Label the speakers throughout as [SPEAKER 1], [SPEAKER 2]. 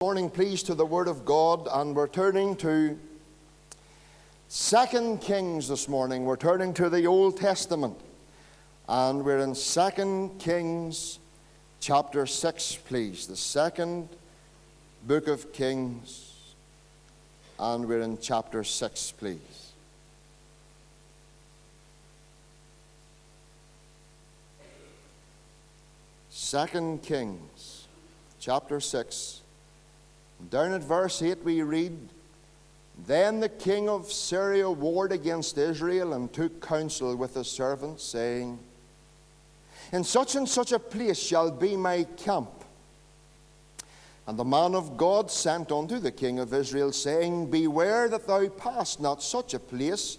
[SPEAKER 1] morning, please, to the Word of God, and we're turning to Second Kings this morning. We're turning to the Old Testament, and we're in Second Kings chapter 6, please. The second book of Kings, and we're in chapter 6, please. Second Kings chapter 6 down at verse 8, we read Then the king of Syria warred against Israel and took counsel with his servants, saying, In such and such a place shall be my camp. And the man of God sent unto the king of Israel, saying, Beware that thou pass not such a place,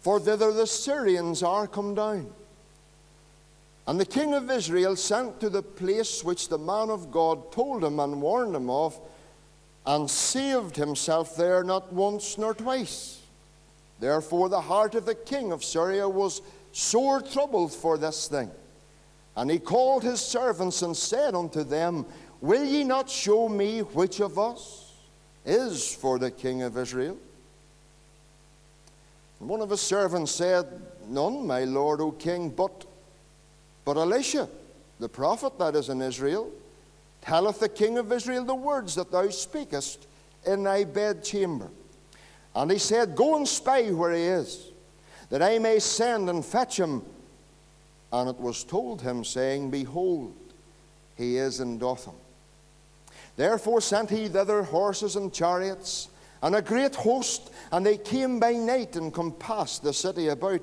[SPEAKER 1] for thither the Syrians are come down. And the king of Israel sent to the place which the man of God told him and warned him of and saved himself there not once nor twice. Therefore, the heart of the king of Syria was sore troubled for this thing. And he called his servants and said unto them, Will ye not show me which of us is for the king of Israel? And one of his servants said, None, my lord, O king, but, but Elisha, the prophet that is in Israel telleth the king of Israel the words that thou speakest in thy bedchamber. And he said, Go and spy where he is, that I may send and fetch him. And it was told him, saying, Behold, he is in Dothan. Therefore sent he thither horses and chariots, and a great host, and they came by night and compassed the city about.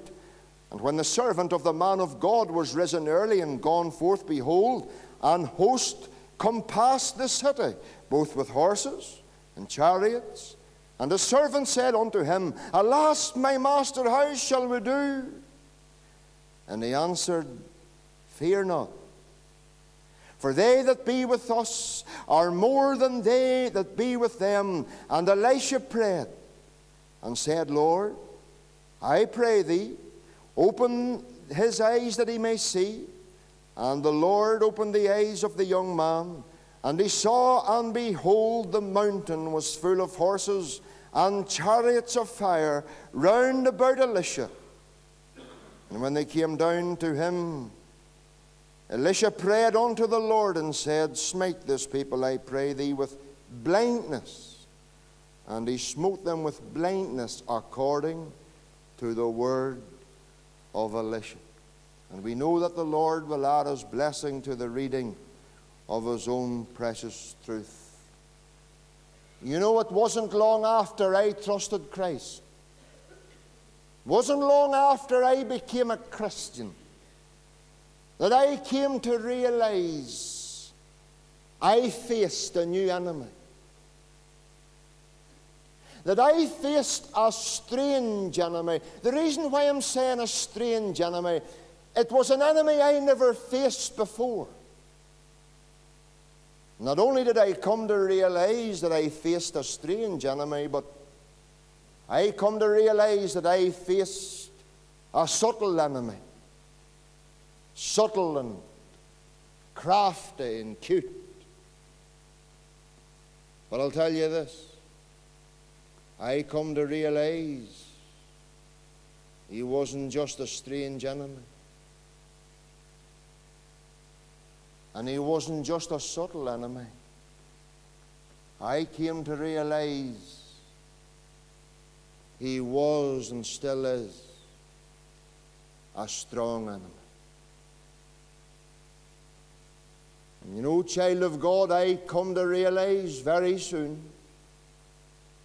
[SPEAKER 1] And when the servant of the man of God was risen early and gone forth, behold, an host compassed this city, both with horses and chariots. And the servant said unto him, Alas, my master, how shall we do? And he answered, Fear not. For they that be with us are more than they that be with them. And Elisha prayed and said, Lord, I pray thee, open his eyes that he may see. And the Lord opened the eyes of the young man, and he saw, and behold, the mountain was full of horses and chariots of fire round about Elisha. And when they came down to him, Elisha prayed unto the Lord and said, Smite this people, I pray thee, with blindness. And he smote them with blindness according to the word of Elisha. And we know that the Lord will add his blessing to the reading of his own precious truth. You know, it wasn't long after I trusted Christ, it wasn't long after I became a Christian that I came to realize I faced a new enemy. That I faced a strange enemy. The reason why I'm saying a strange enemy it was an enemy I never faced before. Not only did I come to realize that I faced a strange enemy, but I come to realize that I faced a subtle enemy. Subtle and crafty and cute. But I'll tell you this I come to realize he wasn't just a strange enemy. And he wasn't just a subtle enemy. I came to realize he was and still is a strong enemy. And you know, child of God, I come to realize very soon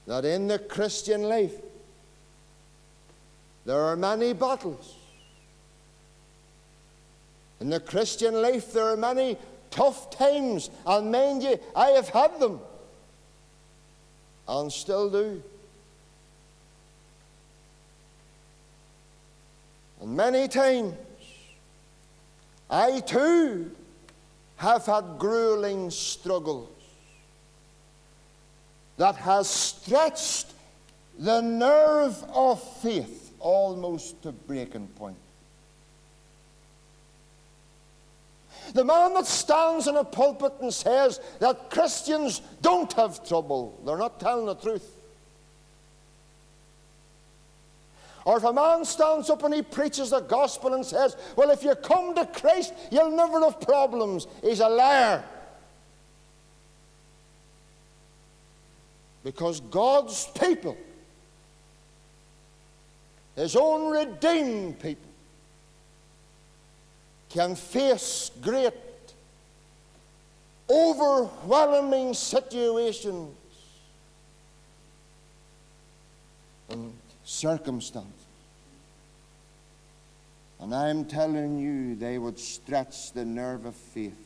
[SPEAKER 1] that in the Christian life there are many battles. In the Christian life, there are many tough times, and mind you, I have had them and still do. And many times, I too have had grueling struggles that has stretched the nerve of faith almost to breaking point. The man that stands in a pulpit and says that Christians don't have trouble, they're not telling the truth. Or if a man stands up and he preaches the gospel and says, Well, if you come to Christ, you'll never have problems, he's a liar. Because God's people, His own redeemed people, can face great, overwhelming situations and circumstances. And I'm telling you, they would stretch the nerve of faith.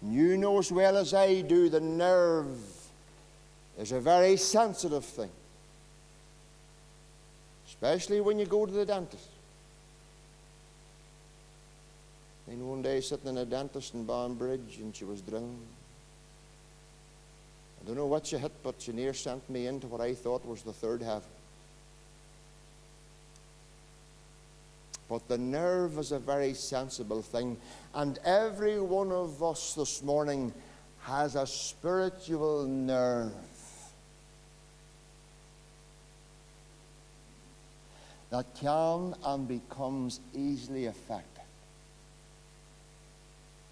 [SPEAKER 1] And you know as well as I do, the nerve is a very sensitive thing, especially when you go to the dentist. And one day sitting in a dentist in Bridge, and she was drowned. I don't know what she hit, but she near sent me into what I thought was the third heaven. But the nerve is a very sensible thing, and every one of us this morning has a spiritual nerve. That can and becomes easily affected.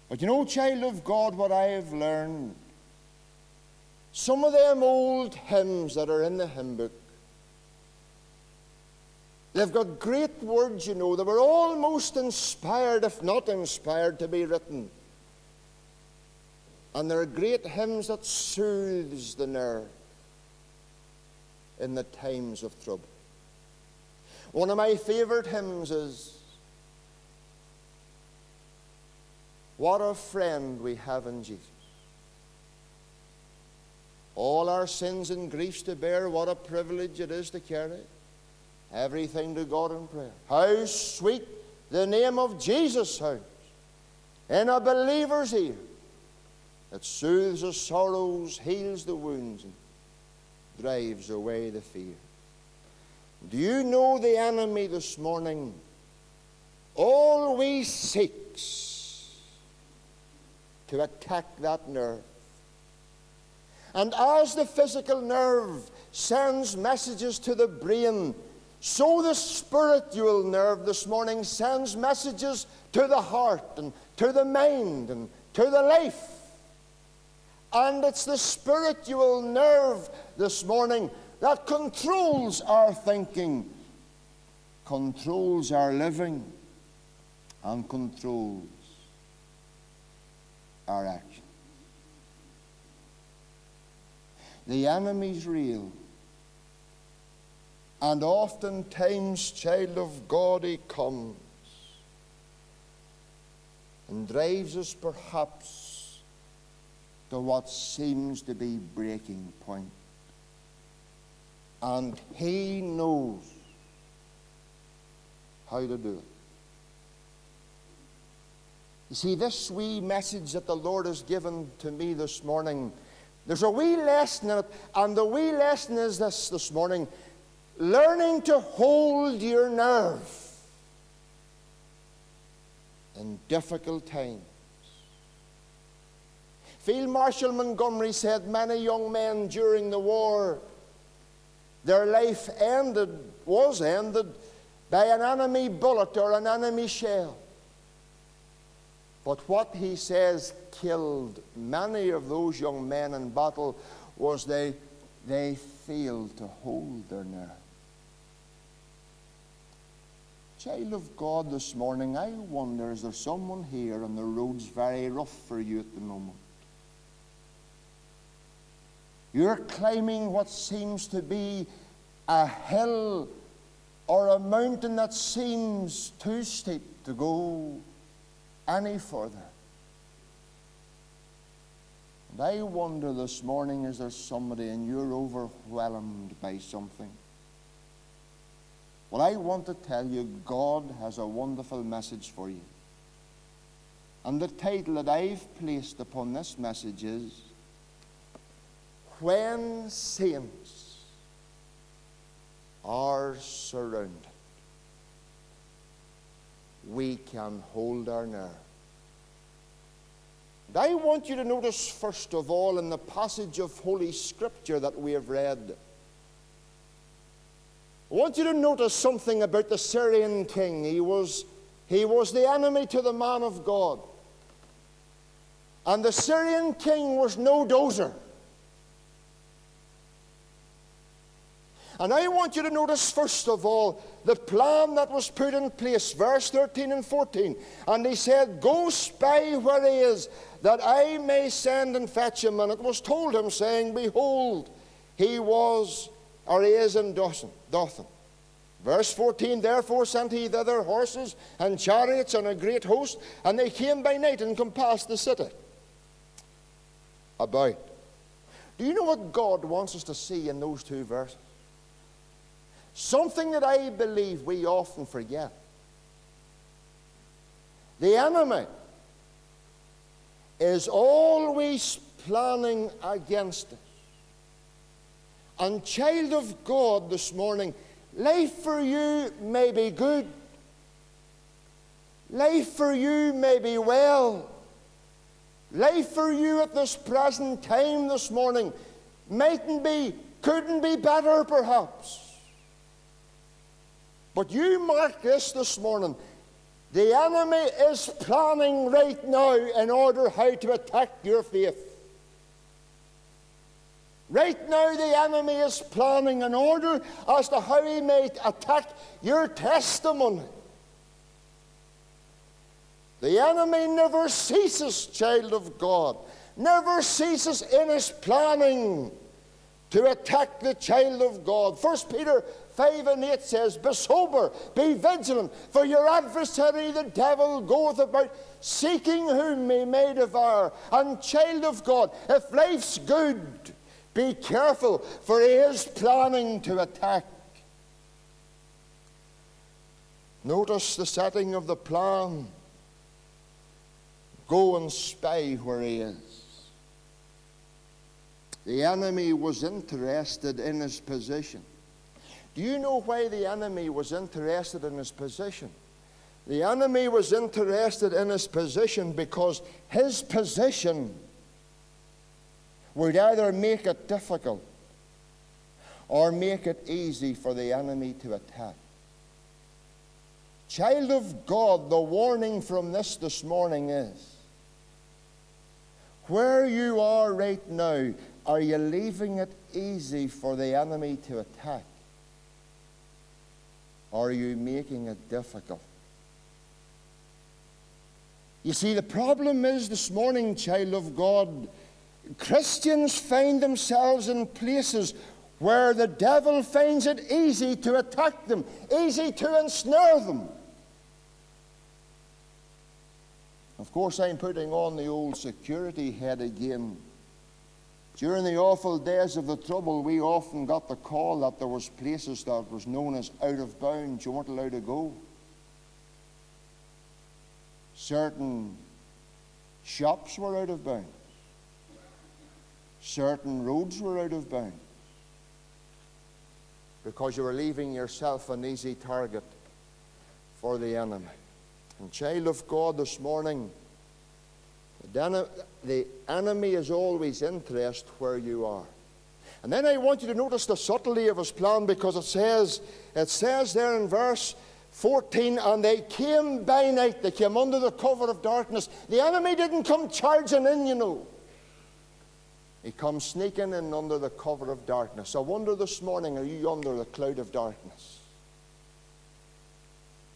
[SPEAKER 1] But you know, child of God, what I have learned some of them old hymns that are in the hymn book, they've got great words, you know. They were almost inspired, if not inspired, to be written. And they're great hymns that soothes the nerve in the times of trouble. One of my favorite hymns is What a friend we have in Jesus. All our sins and griefs to bear, what a privilege it is to carry. Everything to God in prayer. How sweet the name of Jesus sounds in a believer's ear. It soothes the sorrows, heals the wounds, and drives away the fear. Do you know the enemy this morning always seeks to attack that nerve? And as the physical nerve sends messages to the brain, so the spiritual nerve this morning sends messages to the heart and to the mind and to the life. And it's the spiritual nerve this morning that controls our thinking, controls our living, and controls our action. The enemy's real. And oftentimes, child of God, he comes and drives us perhaps to what seems to be breaking point. And he knows how to do it. You see, this wee message that the Lord has given to me this morning there's a wee lesson in it, and the wee lesson is this this morning learning to hold your nerve in difficult times. Field Marshal Montgomery said many young men during the war, their life ended, was ended by an enemy bullet or an enemy shell. But what he says killed many of those young men in battle was they, they failed to hold their nerve. Child of God, this morning, I wonder is there someone here and the road's very rough for you at the moment? You're climbing what seems to be a hill or a mountain that seems too steep to go any further. And I wonder this morning is there somebody and you're overwhelmed by something? Well, I want to tell you, God has a wonderful message for you. And the title that I've placed upon this message is When Saints Are Surrounded. We can hold our nerve. And I want you to notice, first of all, in the passage of Holy Scripture that we have read, I want you to notice something about the Syrian king. He was, he was the enemy to the man of God. And the Syrian king was no dozer. And I want you to notice, first of all, the plan that was put in place, verse 13 and 14. And he said, Go spy where he is, that I may send and fetch him. And it was told him, saying, Behold, he was, or he is in Dothan. Dothan. Verse 14 Therefore sent he thither horses and chariots and a great host, and they came by night and compassed the city about. Do you know what God wants us to see in those two verses? Something that I believe we often forget. The enemy is always planning against us. And, child of God, this morning, life for you may be good, life for you may be well, life for you at this present time this morning mightn't be, couldn't be better perhaps. But you mark this this morning. The enemy is planning right now in order how to attack your faith. Right now, the enemy is planning in order as to how he may attack your testimony. The enemy never ceases, child of God, never ceases in his planning to attack the child of God. First Peter 5 and 8 says, Be sober, be vigilant, for your adversary, the devil, goeth about seeking whom he may devour. And, child of God, if life's good, be careful, for he is planning to attack. Notice the setting of the plan. Go and spy where he is. The enemy was interested in his position. Do you know why the enemy was interested in his position? The enemy was interested in his position because his position would either make it difficult or make it easy for the enemy to attack. Child of God, the warning from this this morning is where you are right now, are you leaving it easy for the enemy to attack? Are you making it difficult? You see, the problem is this morning, child of God, Christians find themselves in places where the devil finds it easy to attack them, easy to ensnare them. Of course, I'm putting on the old security head again. During the awful days of the trouble, we often got the call that there was places that was known as out of bounds. You weren't allowed to go. Certain shops were out of bounds. Certain roads were out of bounds. Because you were leaving yourself an easy target for the enemy. And, child of God, this morning, the enemy is always interested where you are. And then I want you to notice the subtlety of his plan because it says, it says there in verse 14, and they came by night, they came under the cover of darkness. The enemy didn't come charging in, you know. He comes sneaking in under the cover of darkness. I wonder this morning, are you under the cloud of darkness?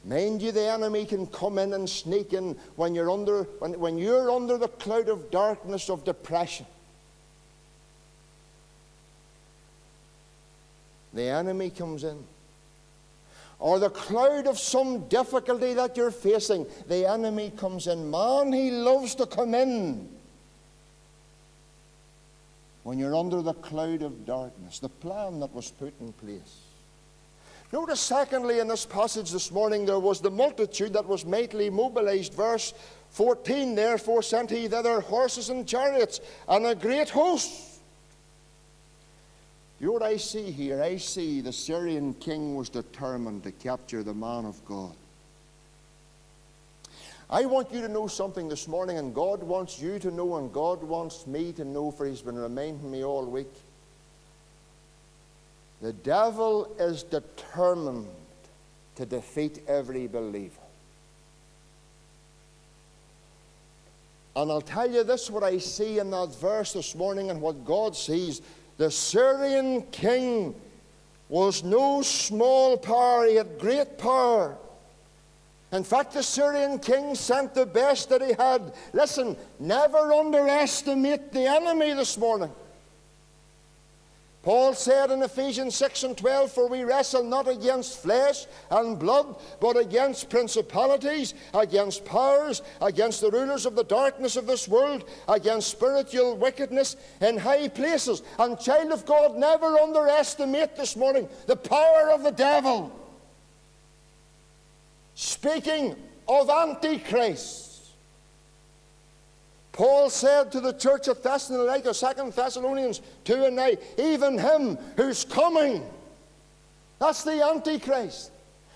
[SPEAKER 1] Mind you, the enemy can come in and sneak in when you're under, when, when you're under the cloud of darkness of depression. The enemy comes in. Or the cloud of some difficulty that you're facing, the enemy comes in. Man, he loves to come in when you're under the cloud of darkness, the plan that was put in place. Notice, secondly, in this passage this morning, there was the multitude that was mightily mobilized. Verse 14 Therefore sent he thither horses and chariots and a great host. You know what I see here? I see the Syrian king was determined to capture the man of God. I want you to know something this morning, and God wants you to know, and God wants me to know, for He's been reminding me all week. The devil is determined to defeat every believer. And I'll tell you this what I see in that verse this morning and what God sees. The Syrian king was no small power, he had great power. In fact, the Syrian king sent the best that he had. Listen, never underestimate the enemy this morning. Paul said in Ephesians 6 and 12, For we wrestle not against flesh and blood, but against principalities, against powers, against the rulers of the darkness of this world, against spiritual wickedness in high places. And, child of God, never underestimate this morning the power of the devil. Speaking of Antichrist. Paul said to the church of Thessalonica, 2 Thessalonians 2 and 9, even him who's coming, that's the Antichrist,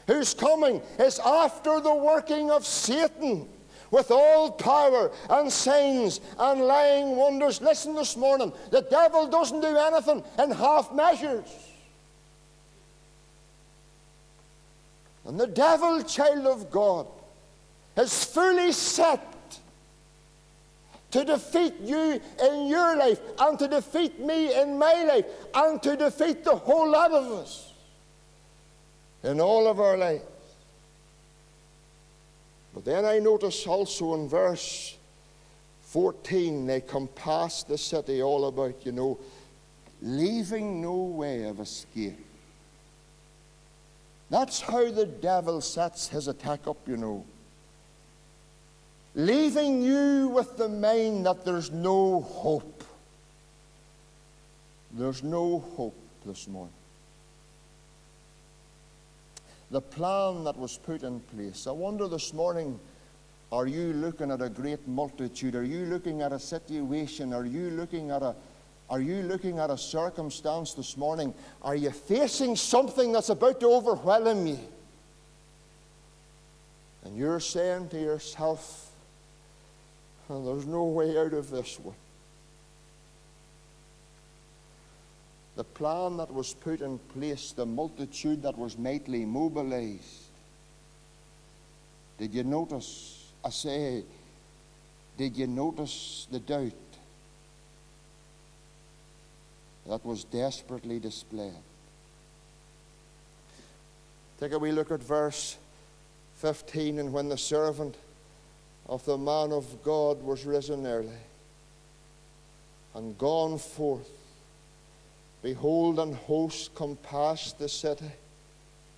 [SPEAKER 1] who's coming is after the working of Satan with all power and signs and lying wonders. Listen this morning, the devil doesn't do anything in half measures. And the devil, child of God, is fully set to defeat you in your life and to defeat me in my life and to defeat the whole lot of us in all of our lives. But then I notice also in verse 14, they compass the city all about, you know, leaving no way of escape. That's how the devil sets his attack up, you know leaving you with the mind that there's no hope. There's no hope this morning. The plan that was put in place. I wonder this morning are you looking at a great multitude? Are you looking at a situation? Are you looking at a are you looking at a circumstance this morning? Are you facing something that's about to overwhelm you? And you're saying to yourself, and there's no way out of this one. The plan that was put in place, the multitude that was nightly mobilized. Did you notice? I say, did you notice the doubt that was desperately displayed? Take a wee look at verse 15. And when the servant of the man of God was risen early and gone forth. Behold, an host compassed the city,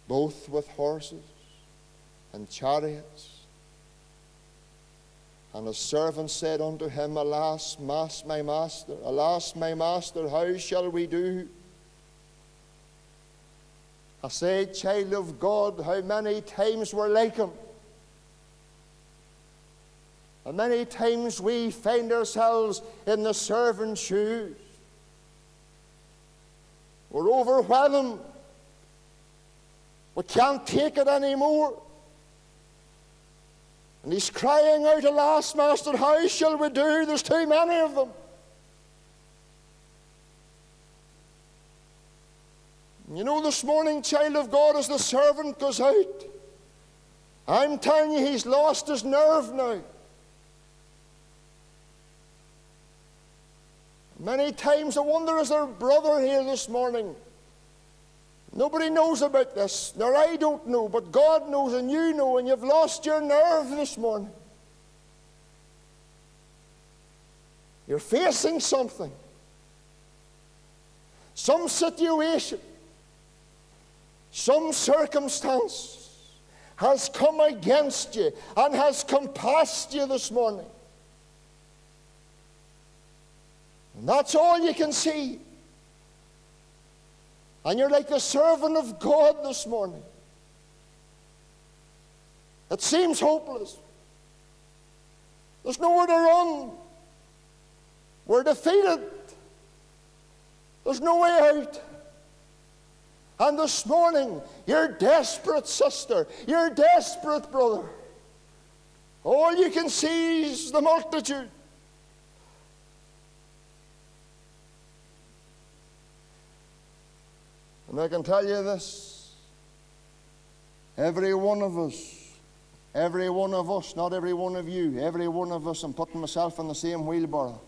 [SPEAKER 1] both with horses and chariots. And his servant said unto him, Alas, mas, my master, alas, my master, how shall we do? I said, Child of God, how many times were like him? And many times we find ourselves in the servant's shoes. We're overwhelmed. We can't take it anymore. And he's crying out, Alas, Master, how shall we do? There's too many of them. You know, this morning, child of God, as the servant goes out, I'm telling you, he's lost his nerve now. Many times I wonder is there a brother here this morning? Nobody knows about this, nor I don't know, but God knows and you know, and you've lost your nerve this morning. You're facing something, some situation, some circumstance has come against you and has compassed you this morning. And that's all you can see. And you're like the servant of God this morning. It seems hopeless. There's nowhere to run. We're defeated. There's no way out. And this morning, you're desperate, sister. You're desperate, brother. All you can see is the multitude. And I can tell you this every one of us, every one of us, not every one of you, every one of us, I'm putting myself in the same wheelbarrow.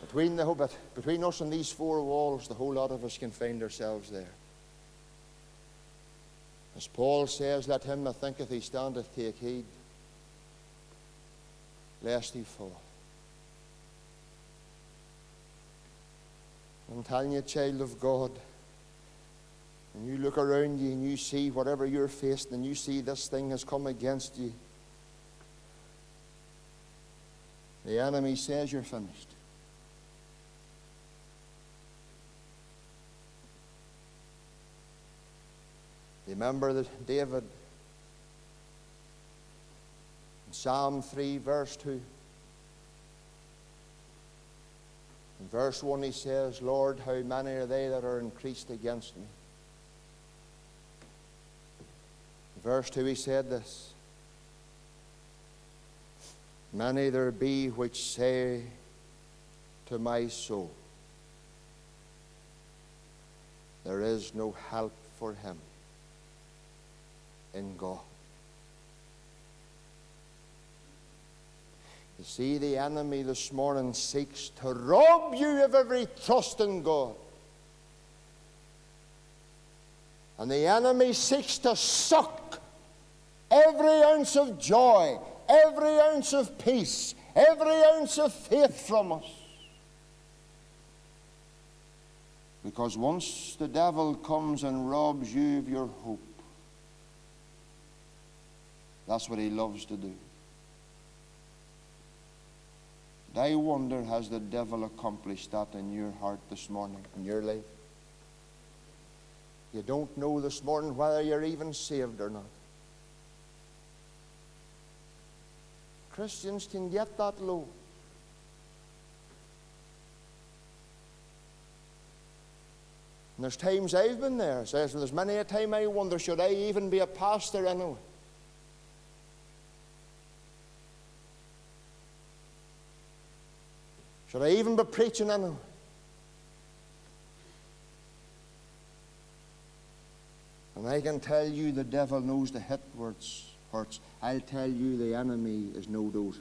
[SPEAKER 1] Between, the, between us and these four walls, the whole lot of us can find ourselves there. As Paul says, let him that thinketh he standeth take heed, lest he fall. I'm telling you, child of God, and you look around you and you see whatever you're facing and you see this thing has come against you, the enemy says you're finished. Remember that David in Psalm 3, verse 2. In verse 1, he says, Lord, how many are they that are increased against me? In verse 2, he said this Many there be which say to my soul, There is no help for him in God. You see, the enemy this morning seeks to rob you of every trust in God. And the enemy seeks to suck every ounce of joy, every ounce of peace, every ounce of faith from us. Because once the devil comes and robs you of your hope, that's what he loves to do. I wonder, has the devil accomplished that in your heart this morning, in your life? You don't know this morning whether you're even saved or not. Christians can get that low. And there's times I've been there. Says, there's many a time I wonder, should I even be a pastor anyway? Should I even be preaching on them? And I can tell you the devil knows the hit words hurts. I'll tell you the enemy is no dozer.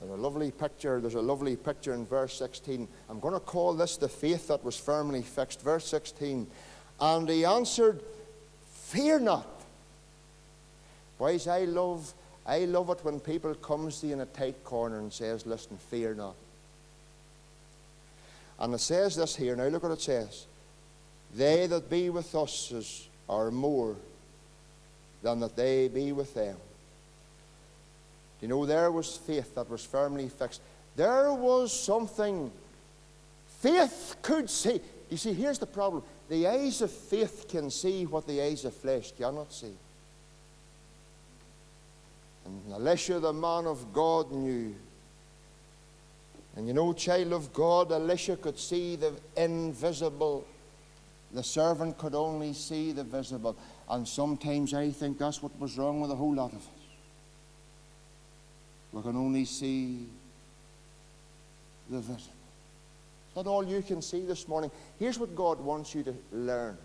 [SPEAKER 1] There's a lovely picture. There's a lovely picture in verse 16. I'm going to call this the faith that was firmly fixed. Verse 16. And he answered, Fear not. Boys, I love I love it when people comes to you in a tight corner and says, listen, fear not. And it says this here, now look what it says. They that be with us are more than that they be with them. You know, there was faith that was firmly fixed. There was something faith could see. You see, here's the problem. The eyes of faith can see what the eyes of flesh cannot see. And Elisha, the man of God, knew. And you know, child of God, Elisha could see the invisible. The servant could only see the visible. And sometimes I think that's what was wrong with a whole lot of us. We can only see the visible. It's not all you can see this morning. Here's what God wants you to learn.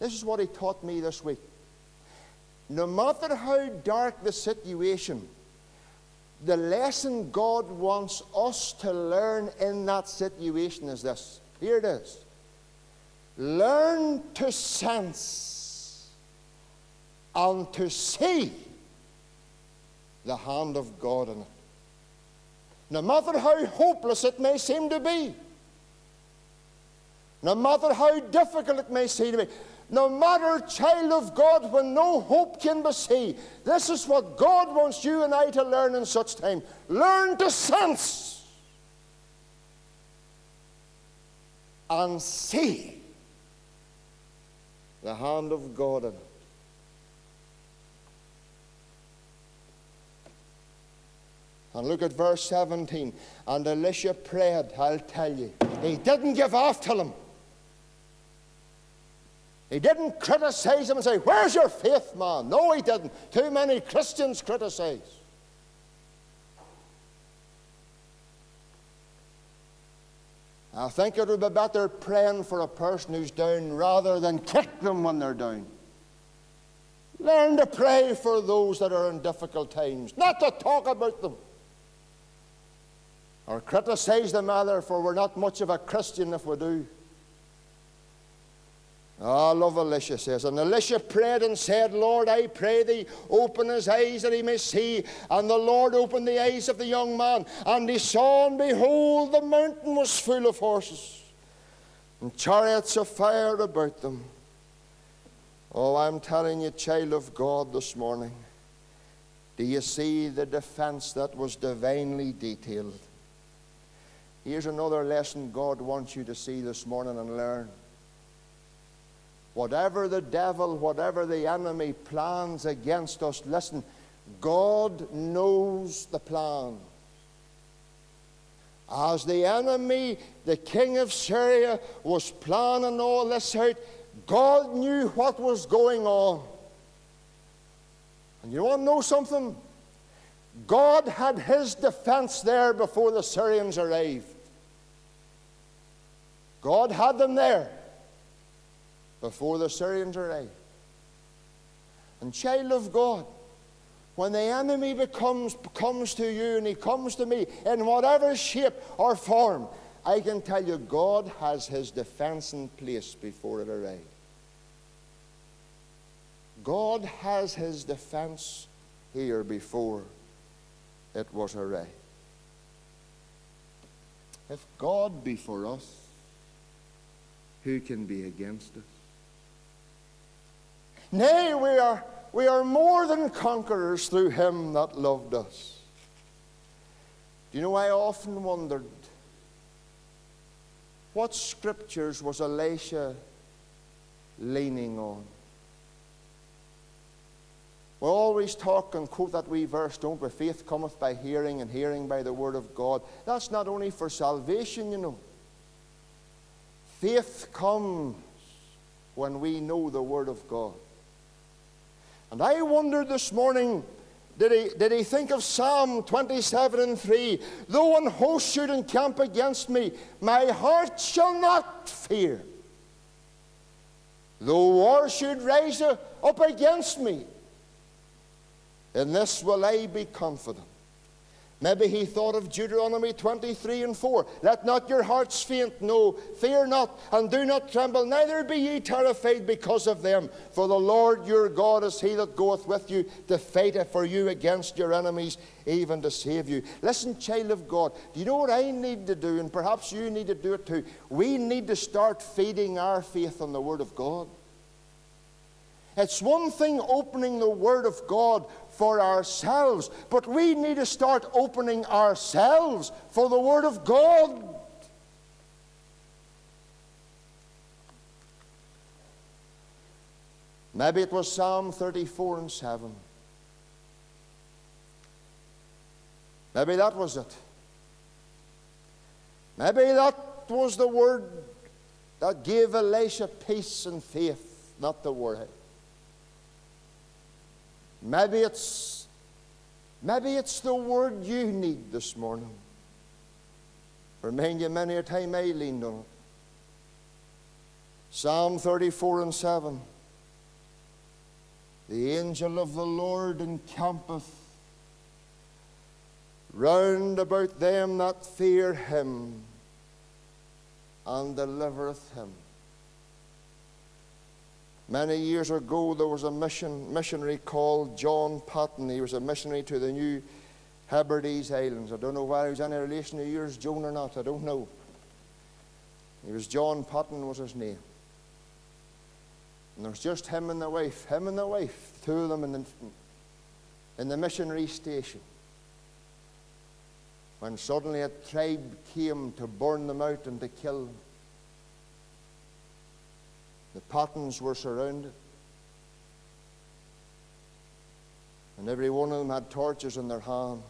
[SPEAKER 1] This is what He taught me this week. No matter how dark the situation, the lesson God wants us to learn in that situation is this. Here it is. Learn to sense and to see the hand of God in it. No matter how hopeless it may seem to be, no matter how difficult it may seem to be, no matter, child of God, when no hope can be seen. This is what God wants you and I to learn in such time. Learn to sense and see the hand of God in it. And look at verse 17. And Elisha prayed, I'll tell you. He didn't give after him. He didn't criticize him and say, Where's your faith, man? No, he didn't. Too many Christians criticize. I think it would be better praying for a person who's down rather than kick them when they're down. Learn to pray for those that are in difficult times, not to talk about them or criticize them either, for we're not much of a Christian if we do. Oh, love Elisha says. And Elisha prayed and said, Lord, I pray thee, open his eyes that he may see. And the Lord opened the eyes of the young man, and he saw, and behold, the mountain was full of horses, and chariots of fire about them. Oh, I'm telling you, child of God, this morning, do you see the defense that was divinely detailed? Here's another lesson God wants you to see this morning and learn. Whatever the devil, whatever the enemy plans against us, listen, God knows the plan. As the enemy, the king of Syria, was planning all this out, God knew what was going on. And you want to know something? God had his defense there before the Syrians arrived. God had them there before the Syrians arrived. And, child of God, when the enemy becomes, comes to you and he comes to me in whatever shape or form, I can tell you God has his defense in place before it arrives. God has his defense here before it was arrived. If God be for us, who can be against us? Nay, we are, we are more than conquerors through him that loved us. Do you know, I often wondered what scriptures was Elisha leaning on? We always talk and quote that wee verse, don't we? Faith cometh by hearing, and hearing by the word of God. That's not only for salvation, you know. Faith comes when we know the word of God. And I wondered this morning did he, did he think of Psalm 27 and 3? Though an host should encamp against me, my heart shall not fear. Though war should rise up against me, in this will I be confident. Maybe he thought of Deuteronomy 23 and 4. Let not your hearts faint, no, fear not, and do not tremble, neither be ye terrified because of them. For the Lord your God is he that goeth with you to fight for you against your enemies, even to save you. Listen, child of God, do you know what I need to do? And perhaps you need to do it too. We need to start feeding our faith on the Word of God. It's one thing opening the Word of God for ourselves, but we need to start opening ourselves for the Word of God. Maybe it was Psalm 34 and 7. Maybe that was it. Maybe that was the word that gave Elisha peace and faith, not the word. Maybe it's, maybe it's the word you need this morning. Remind you many a time I leaned on it. Psalm 34 and 7. The angel of the Lord encampeth round about them that fear him and delivereth him. Many years ago, there was a mission, missionary called John Paton. He was a missionary to the New Hebrides Islands. I don't know whether he was any relation to yours, Joan, or not. I don't know. He was John Paton was his name. And there was just him and the wife, him and the wife, two of them in the, in the missionary station. When suddenly a tribe came to burn them out and to kill them. The Patons were surrounded. And every one of them had torches in their hand.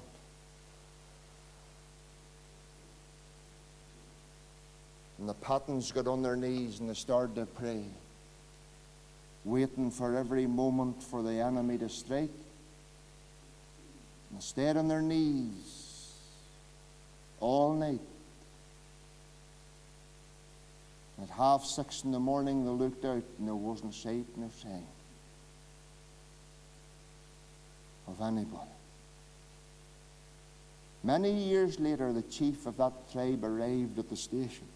[SPEAKER 1] And the Patons got on their knees and they started to pray. waiting for every moment for the enemy to strike. And they stayed on their knees all night. At half six in the morning, they looked out and there wasn't sight nor sign of anybody. Many years later, the chief of that tribe arrived at the station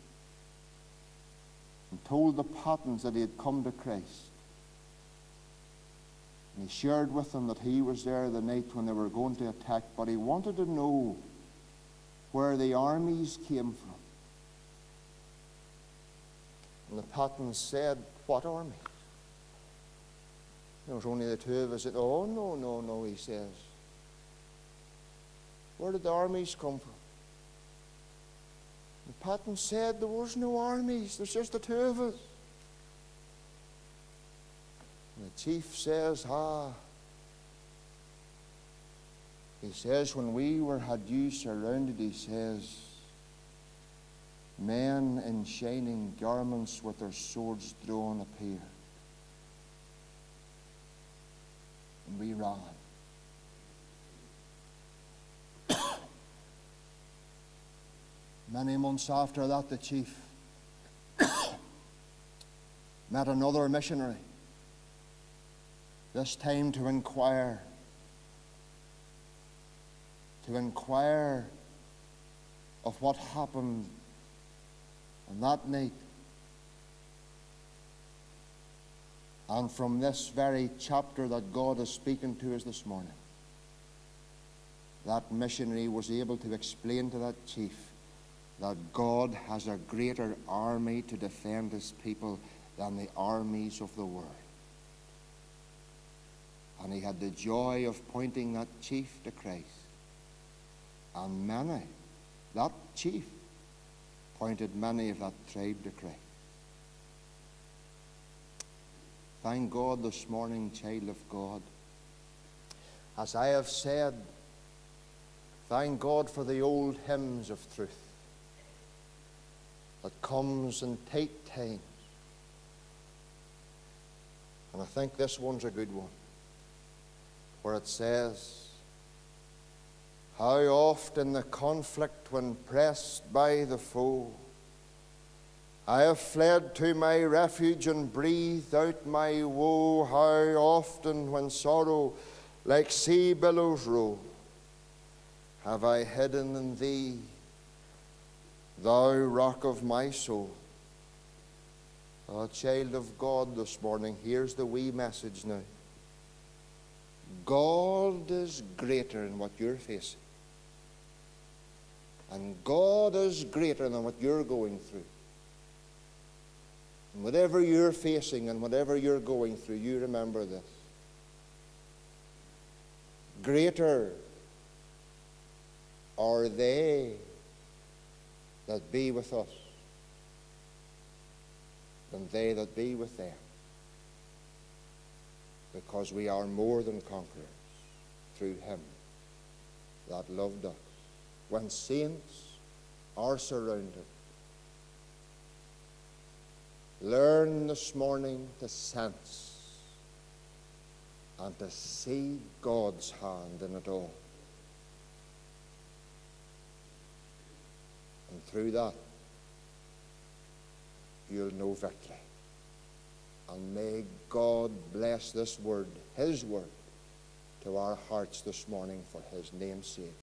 [SPEAKER 1] and told the Patons that he had come to Christ. And he shared with them that he was there the night when they were going to attack, but he wanted to know where the armies came from. And the Patons said, What army? There was only the two of us. Oh, no, no, no, he says. Where did the armies come from? And Paton said there was no armies, there's just the two of us. And the chief says, Ah. He says, when we were had you surrounded, he says, men in shining garments with their swords drawn appeared. And we ran. Many months after that, the chief met another missionary, this time to inquire. To inquire of what happened on that night. And from this very chapter that God is speaking to us this morning, that missionary was able to explain to that chief that God has a greater army to defend his people than the armies of the world. And he had the joy of pointing that chief to Christ. And many, that chief, pointed many of that tribe to Christ. Thank God this morning, child of God. As I have said, thank God for the old hymns of truth that comes in tight times. And I think this one's a good one, where it says, How oft in the conflict when pressed by the foe, I have fled to my refuge and breathed out my woe. How often, when sorrow like sea billows roll, have I hidden in thee Thou rock of my soul. Oh, child of God, this morning, here's the wee message now. God is greater in what you're facing. And God is greater than what you're going through. And whatever you're facing and whatever you're going through, you remember this. Greater are they that be with us than they that be with them. Because we are more than conquerors through him that loved us. When saints are surrounded, learn this morning to sense and to see God's hand in it all. And through that, you'll know victory. And may God bless this word, His word, to our hearts this morning for His name's sake.